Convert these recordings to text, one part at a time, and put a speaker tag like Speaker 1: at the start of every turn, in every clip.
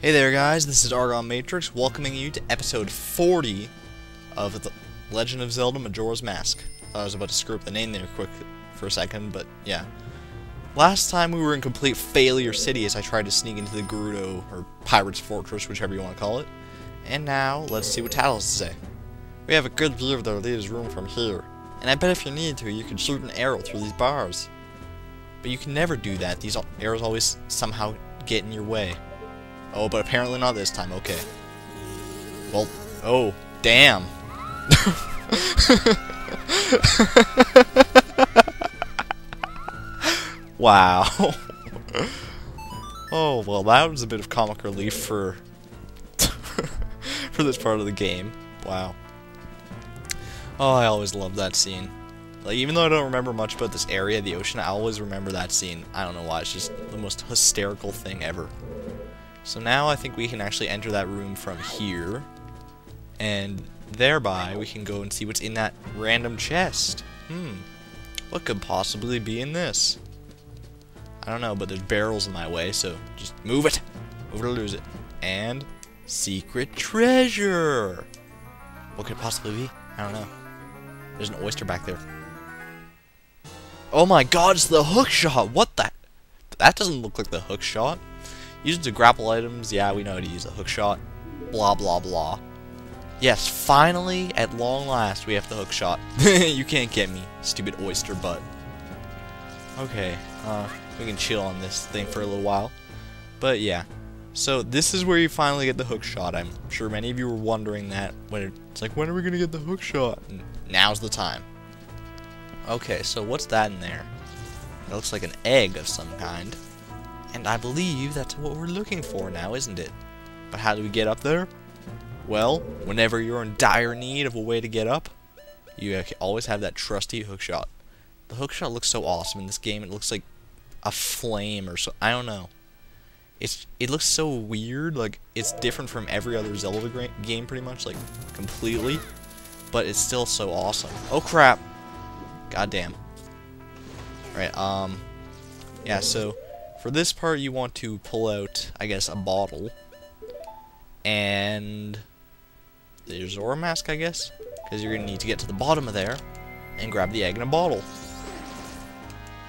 Speaker 1: Hey there guys, this is Argon Matrix welcoming you to episode 40 of The Legend of Zelda Majora's Mask. I was about to screw up the name there quick for a second, but yeah. Last time we were in complete failure city as I tried to sneak into the Gerudo, or Pirate's Fortress, whichever you want to call it. And now, let's see what Tatl has to say. We have a good view of the leader's room from here, and I bet if you need to, you can shoot an arrow through these bars. But you can never do that, these arrows always somehow get in your way. Oh, but apparently not this time. Okay. Well, oh, damn. wow. oh, well, that was a bit of comic relief for for this part of the game. Wow. Oh, I always love that scene. Like, even though I don't remember much about this area, the ocean, I always remember that scene. I don't know why, it's just the most hysterical thing ever. So now I think we can actually enter that room from here. And thereby we can go and see what's in that random chest. Hmm. What could possibly be in this? I don't know, but there's barrels in my way, so just move it. Move it or lose it. And secret treasure. What could it possibly be? I don't know. There's an oyster back there. Oh my god, it's the hook shot. What the? That doesn't look like the hook shot. It to grapple items. Yeah, we know how to use a hook shot. Blah, blah, blah. Yes, finally, at long last, we have the hook shot. you can't get me, stupid oyster butt. Okay, uh, we can chill on this thing for a little while. But yeah, so this is where you finally get the hook shot. I'm sure many of you were wondering that. When it's like, when are we going to get the hook shot? Now's the time. Okay, so what's that in there? It looks like an egg of some kind. And I believe that's what we're looking for now, isn't it? But how do we get up there? Well, whenever you're in dire need of a way to get up, you always have that trusty hookshot. The hookshot looks so awesome in this game. It looks like a flame or so. I don't know. It's it looks so weird. Like it's different from every other Zelda game, pretty much, like completely. But it's still so awesome. Oh crap! Goddamn. All right. Um. Yeah. So for this part, you want to pull out, I guess, a bottle. And the Zora mask, I guess. Because you're going to need to get to the bottom of there and grab the egg in a bottle.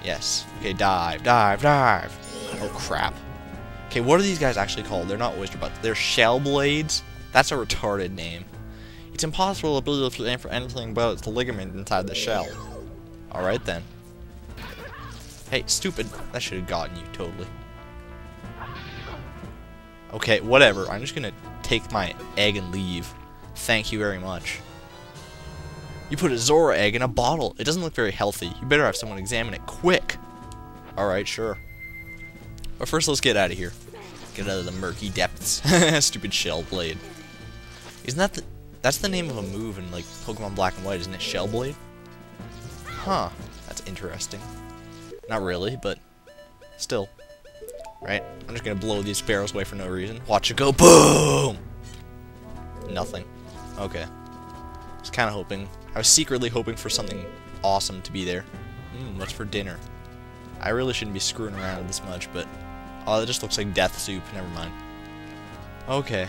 Speaker 1: Yes. Okay, dive, dive, dive. Oh, crap. Okay, what are these guys actually called? They're not oyster butts. They're shell blades. That's a retarded name. It's impossible to believe for anything but the ligament inside the shell. Alright then. Hey, stupid. That should have gotten you, totally. Okay, whatever. I'm just gonna take my egg and leave. Thank you very much. You put a Zora egg in a bottle. It doesn't look very healthy. You better have someone examine it quick. Alright, sure. But first, let's get out of here. Get out of the murky depths. Stupid shell blade. Isn't that the... That's the name of a move in, like, Pokemon Black and White, isn't it? Shell blade? Huh. That's interesting. Not really, but still. Right? I'm just gonna blow these sparrows away for no reason. Watch it go BOOM! Nothing. Okay. I was kinda hoping. I was secretly hoping for something awesome to be there. Hmm, what's for dinner? I really shouldn't be screwing around with this much, but... Oh, that just looks like death soup. Never mind. Okay.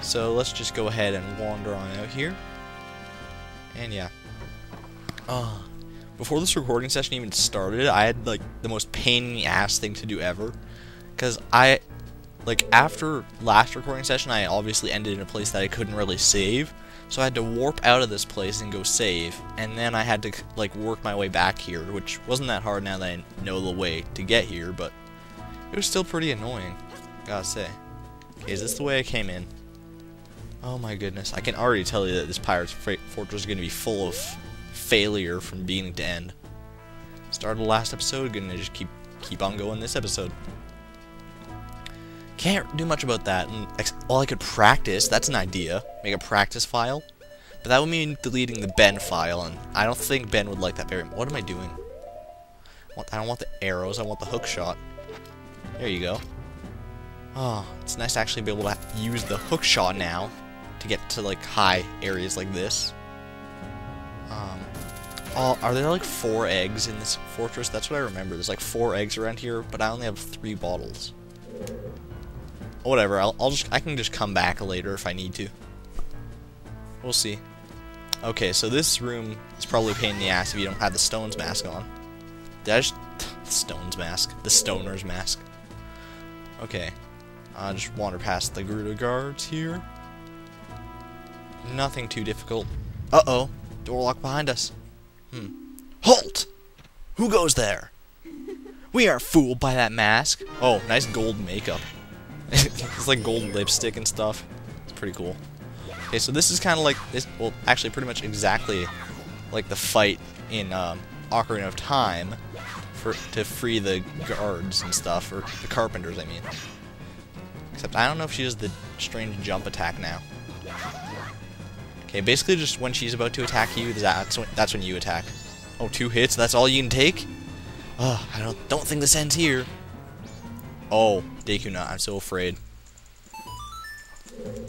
Speaker 1: So, let's just go ahead and wander on out here. And yeah. Oh, before this recording session even started, I had like the most pain in the ass thing to do ever. Because I, like after last recording session, I obviously ended in a place that I couldn't really save. So I had to warp out of this place and go save. And then I had to like work my way back here, which wasn't that hard now that I know the way to get here, but it was still pretty annoying, gotta say. Okay, is this the way I came in? Oh my goodness, I can already tell you that this Pirate's Fortress is going to be full of failure from beginning to end. Started the last episode, gonna just keep keep on going this episode. Can't do much about that. And well, I could practice. That's an idea. Make a practice file. But that would mean deleting the Ben file, and I don't think Ben would like that very much. What am I doing? I don't want the arrows. I want the hook shot. There you go. Oh, it's nice to actually be able to use the hook shot now to get to like high areas like this. Um, Are there like four eggs in this fortress? That's what I remember. There's like four eggs around here, but I only have three bottles. Whatever, I'll, I'll just, I can just come back later if I need to. We'll see. Okay, so this room is probably a pain in the ass if you don't have the Stones mask on. Did I just... Stones mask. The Stoner's mask. Okay. I'll just wander past the Gerudo guards here. Nothing too difficult. Uh-oh. Door locked behind us. Hmm. Halt! Who goes there? We aren't fooled by that mask. Oh, nice gold makeup. it's like gold lipstick and stuff. It's pretty cool. Okay, so this is kind of like this. Well, actually, pretty much exactly like the fight in um, Ocarina of Time for to free the guards and stuff, or the carpenters, I mean. Except I don't know if she does the strange jump attack now. Okay, basically just when she's about to attack you, that's when, that's when you attack. Oh, two hits? That's all you can take? Oh, I don't don't think this ends here. Oh, Dekuna, I'm so afraid.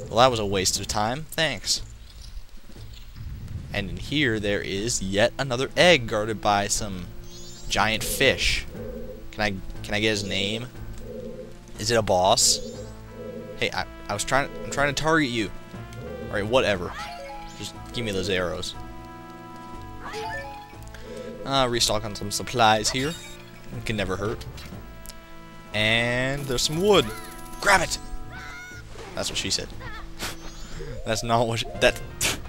Speaker 1: Well, that was a waste of time. Thanks. And in here, there is yet another egg guarded by some giant fish. Can I can I get his name? Is it a boss? Hey, I, I was trying. I'm trying to target you. All right, whatever. Give me those arrows. Uh, restock on some supplies here. It can never hurt. And there's some wood. Grab it! That's what she said. that's not what she, that...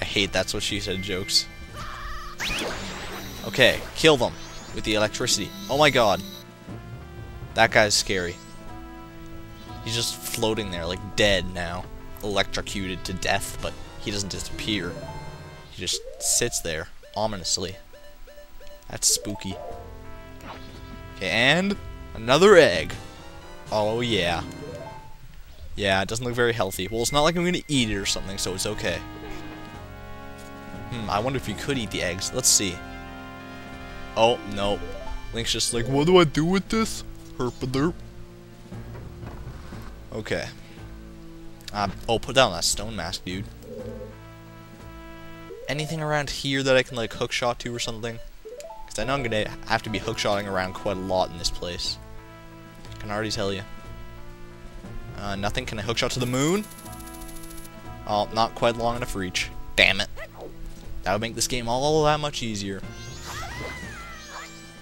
Speaker 1: I hate that's what she said jokes. Okay, kill them with the electricity. Oh my god. That guy's scary. He's just floating there, like dead now. Electrocuted to death, but he doesn't disappear. He just sits there, ominously. That's spooky. Okay, and another egg. Oh yeah. Yeah, it doesn't look very healthy. Well, it's not like I'm gonna eat it or something, so it's okay. Hmm, I wonder if you could eat the eggs. Let's see. Oh, no. Link's just like, what do I do with this? Herpaderp. Okay. Uh, oh, put down that stone mask, dude. Anything around here that I can, like, hookshot to or something? Because I know I'm going to have to be hookshotting around quite a lot in this place. I can already tell you. Uh, nothing. Can I hookshot to the moon? Oh, not quite long enough reach. Damn it. That would make this game all that much easier.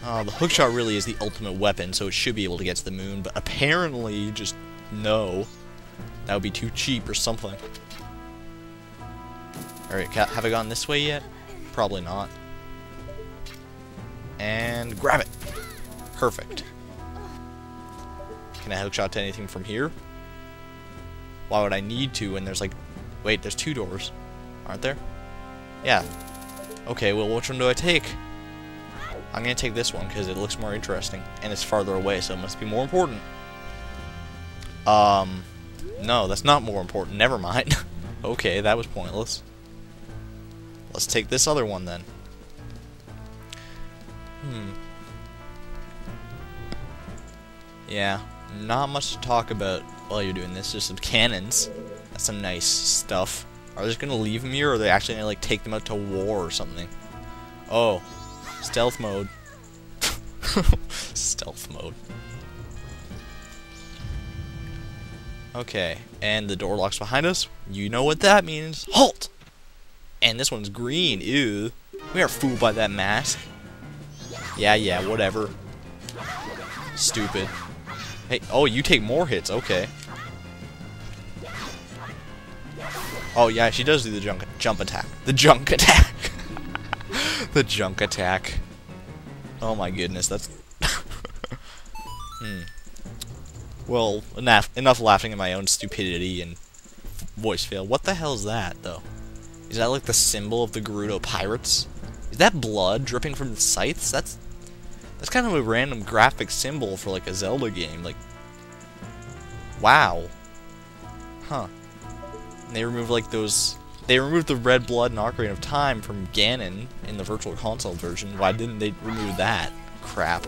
Speaker 1: Oh, the hookshot really is the ultimate weapon, so it should be able to get to the moon, but apparently, just no. That would be too cheap or something. Alright, have I gone this way yet? Probably not. And grab it. Perfect. Can I hookshot to anything from here? Why would I need to when there's like... Wait, there's two doors. Aren't there? Yeah. Okay, well, which one do I take? I'm to take this one because it looks more interesting. And it's farther away, so it must be more important. Um, no, that's not more important. Never mind. okay, that was pointless. Let's take this other one then. Hmm. Yeah, not much to talk about while you're doing this. Just some cannons. That's some nice stuff. Are they just gonna leave them here, or are they actually gonna like take them out to war or something? Oh, stealth mode. stealth mode. Okay, and the door locks behind us. You know what that means. Halt! And this one's green. Ew. We are fooled by that mask. Yeah, yeah, whatever. Stupid. Hey, oh, you take more hits. Okay. Oh, yeah, she does do the junk, jump attack. The junk attack. the junk attack. Oh my goodness, that's... hmm. Well, enough, enough laughing at my own stupidity and voice fail. What the hell is that, though? Is that like the symbol of the Gerudo Pirates? Is that blood dripping from the scythes? That's that's kind of a random graphic symbol for like a Zelda game. Like, wow. Huh. And they removed like those. They removed the red blood and Ocarina of Time from Ganon in the Virtual Console version. Why didn't they remove that crap?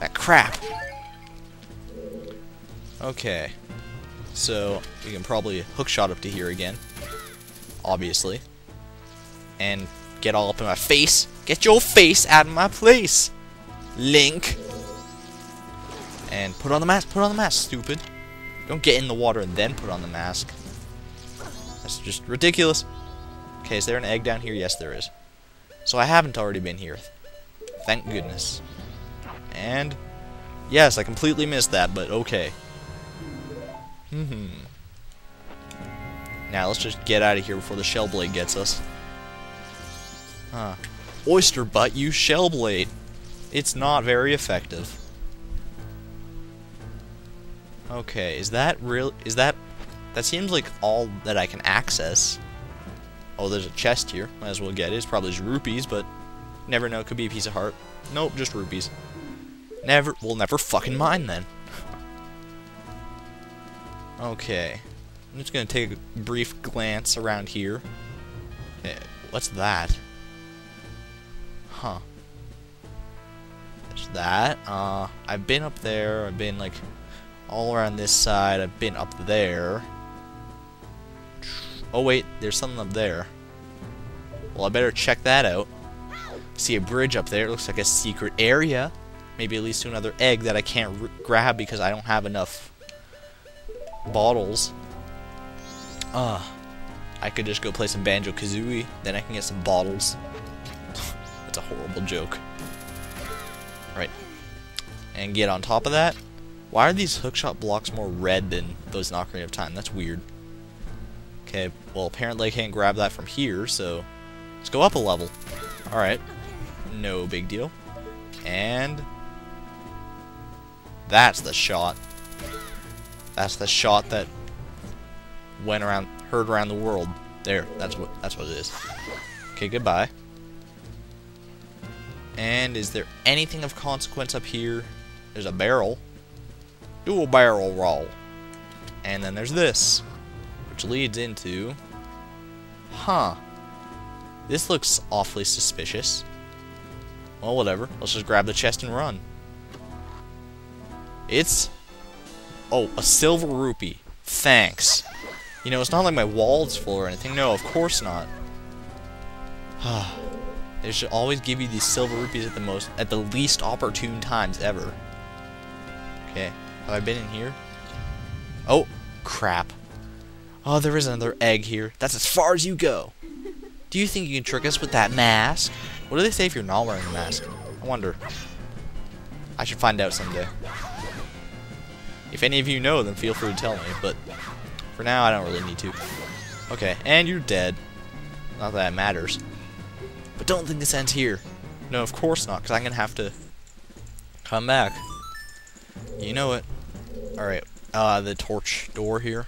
Speaker 1: That crap. Okay. So, we can probably hookshot up to here again. Obviously. And get all up in my face. Get your face out of my place. Link. And put on the mask, put on the mask, stupid. Don't get in the water and then put on the mask. That's just ridiculous. Okay, is there an egg down here? Yes, there is. So I haven't already been here. Thank goodness. And, yes, I completely missed that, but okay. hmm. Now, let's just get out of here before the shell blade gets us. Huh. Oyster butt, use shell blade. It's not very effective. Okay, is that real? Is that... That seems like all that I can access. Oh, there's a chest here. Might as well get it. It's probably just rupees, but... Never know. Could be a piece of heart. Nope, just rupees. Never... We'll never fucking mind, then. Okay. I'm just gonna take a brief glance around here. What's that? Huh. There's that. Uh, I've been up there. I've been, like, all around this side. I've been up there. Oh, wait. There's something up there. Well, I better check that out. See a bridge up there. It looks like a secret area. Maybe it leads to another egg that I can't grab because I don't have enough bottles. Uh, I could just go play some Banjo-Kazooie. Then I can get some bottles. That's a horrible joke. Right. And get on top of that, why are these hookshot blocks more red than those in Ocarina of Time? That's weird. Okay, well apparently I can't grab that from here, so let's go up a level. Alright, no big deal. And that's the shot. That's the shot that went around, heard around the world. There, that's what that's what it is. Okay, goodbye. And is there anything of consequence up here? There's a barrel. Do a barrel roll. And then there's this, which leads into... Huh. This looks awfully suspicious. Well, whatever. Let's just grab the chest and run. It's... Oh, a silver rupee. Thanks. You know, it's not like my wallet's full or anything. No, of course not. they should always give you these silver rupees at the most, at the least opportune times ever. Okay. Have I been in here? Oh, crap. Oh, there is another egg here. That's as far as you go. Do you think you can trick us with that mask? What do they say if you're not wearing a mask? I wonder. I should find out someday. If any of you know, then feel free to tell me, but for now, I don't really need to. Okay, and you're dead. Not that it matters. But don't think this ends here. No, of course not, because I'm going to have to come back. You know it. Alright, uh, the torch door here.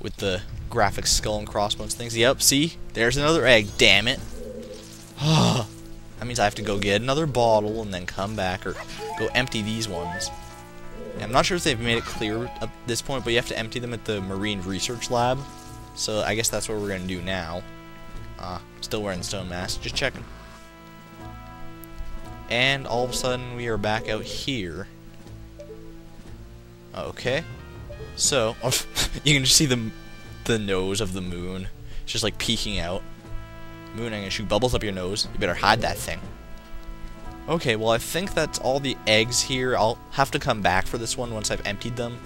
Speaker 1: With the graphic skull and crossbones things. Yep, see? There's another egg, damn it. that means I have to go get another bottle and then come back, or go empty these ones. I'm not sure if they've made it clear at this point, but you have to empty them at the Marine Research Lab. So I guess that's what we're going to do now. Uh, still wearing the stone mask, just checking. And all of a sudden we are back out here. Okay. So, you can just see the, the nose of the moon. It's just like peeking out. Moon, I'm gonna shoot bubbles up your nose. You better hide that thing. Okay, well I think that's all the eggs here. I'll have to come back for this one once I've emptied them.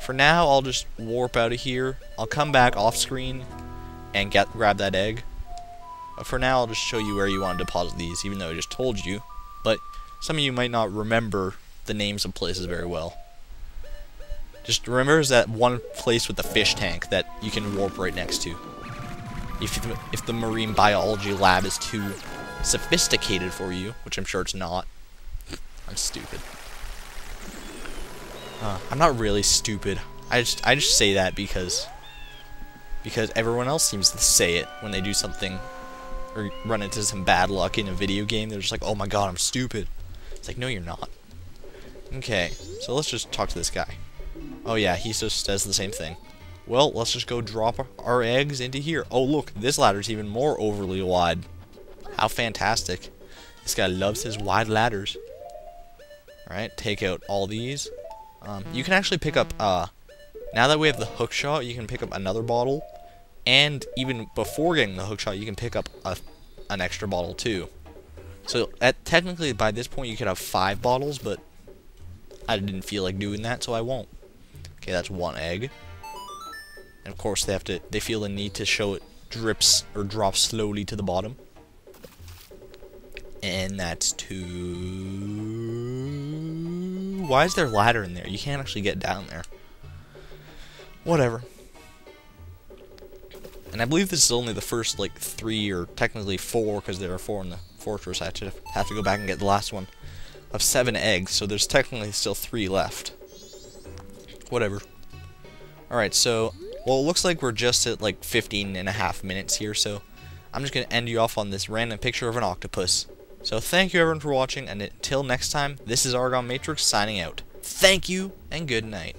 Speaker 1: For now, I'll just warp out of here. I'll come back off screen and get grab that egg. But for now, I'll just show you where you want to deposit these, even though I just told you. But some of you might not remember the names of places very well. Just remember is that one place with the fish tank that you can warp right next to. If, if the marine biology lab is too sophisticated for you, which I'm sure it's not. I'm stupid. Uh, I'm not really stupid. I just I just say that because because everyone else seems to say it when they do something or run into some bad luck in a video game. They're just like, "Oh my god, I'm stupid." It's like, "No, you're not." Okay, so let's just talk to this guy. Oh yeah, he just says the same thing. Well, let's just go drop our eggs into here. Oh look, this ladder's even more overly wide. How fantastic. This guy loves his wide ladders. Alright, take out all these. Um, you can actually pick up, uh, now that we have the hook shot, you can pick up another bottle. And even before getting the hook shot, you can pick up a, an extra bottle too. So at, technically by this point you could have five bottles, but I didn't feel like doing that, so I won't. Okay, that's one egg. And of course they have to they feel the need to show it drips or drops slowly to the bottom. And that's two Why is there a ladder in there? You can't actually get down there. Whatever. And I believe this is only the first like three or technically four because there are four in the fortress. I have to have to go back and get the last one of seven eggs, so there's technically still three left. Whatever. Alright, so, well, it looks like we're just at like 15 and a half minutes here, so I'm just going to end you off on this random picture of an octopus. So thank you everyone for watching, and until next time, this is Argon Matrix signing out. Thank you, and good night.